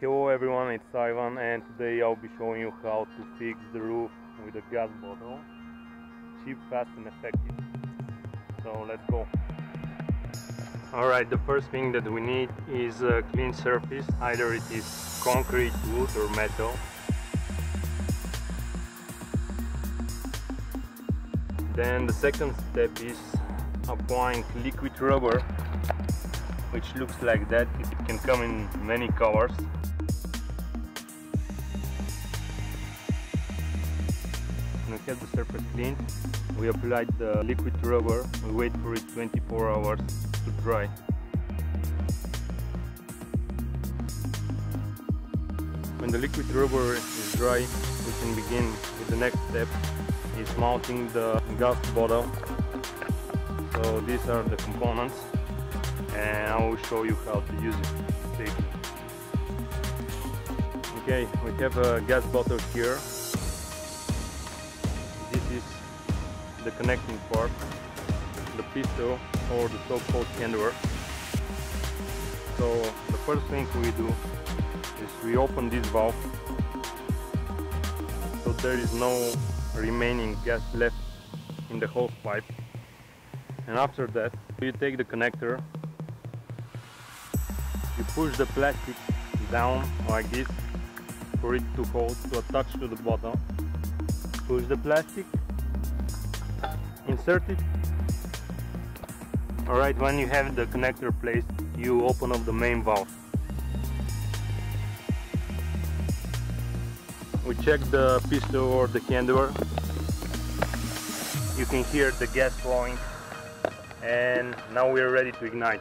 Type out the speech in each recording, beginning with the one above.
Hello everyone, it's Ivan and today I'll be showing you how to fix the roof with a gas bottle. Cheap, fast and effective. So let's go. Alright, the first thing that we need is a clean surface. Either it is concrete, wood or metal. Then the second step is applying liquid rubber which looks like that. It can come in many colors. We have the surface clean, we apply the liquid rubber, we wait for it 24 hours to dry. When the liquid rubber is dry, we can begin with the next step, is mounting the gas bottle. So these are the components and I will show you how to use it safely. Okay, we have a gas bottle here. The connecting part, the pistol or the so-called handler. So the first thing we do is we open this valve. So there is no remaining gas left in the hose pipe. And after that you take the connector. You push the plastic down like this for it to hold to attach to the bottom. Push the plastic insert it. Alright when you have the connector placed you open up the main valve. We check the pistol or the handler you can hear the gas flowing and now we are ready to ignite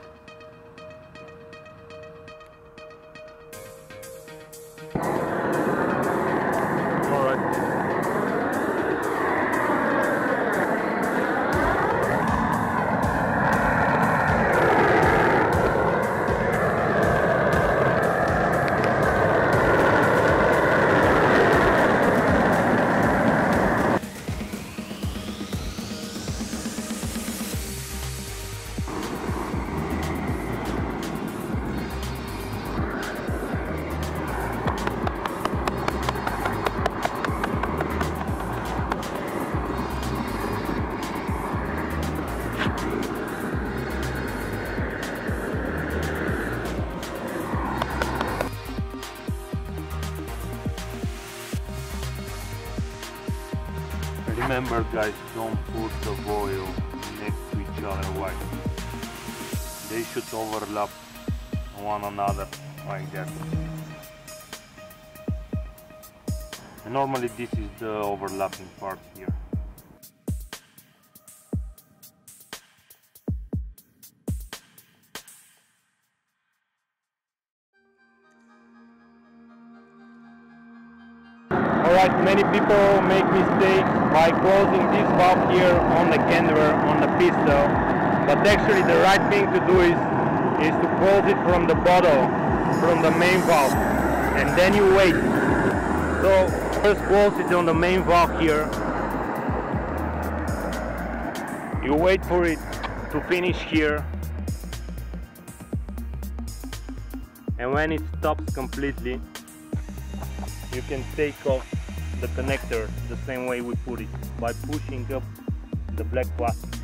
Remember guys, don't put the oil next to each other like they should overlap one another like that. And normally this is the overlapping part here. Alright, many people make mistakes by closing this valve here on the handler, on the pistol. But actually the right thing to do is, is to close it from the bottle, from the main valve. And then you wait. So first close it on the main valve here. You wait for it to finish here. And when it stops completely, you can take off the connector the same way we put it by pushing up the black plastic